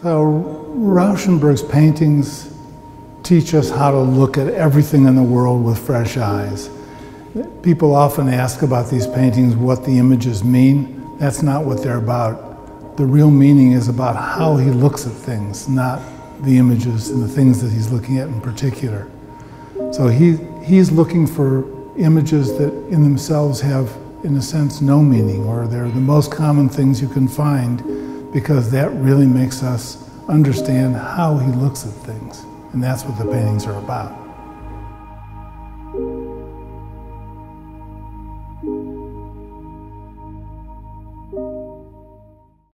So Rauschenberg's paintings teach us how to look at everything in the world with fresh eyes. People often ask about these paintings what the images mean. That's not what they're about. The real meaning is about how he looks at things, not the images and the things that he's looking at in particular. So he, he's looking for images that in themselves have, in a sense, no meaning, or they're the most common things you can find because that really makes us understand how he looks at things. And that's what the paintings are about.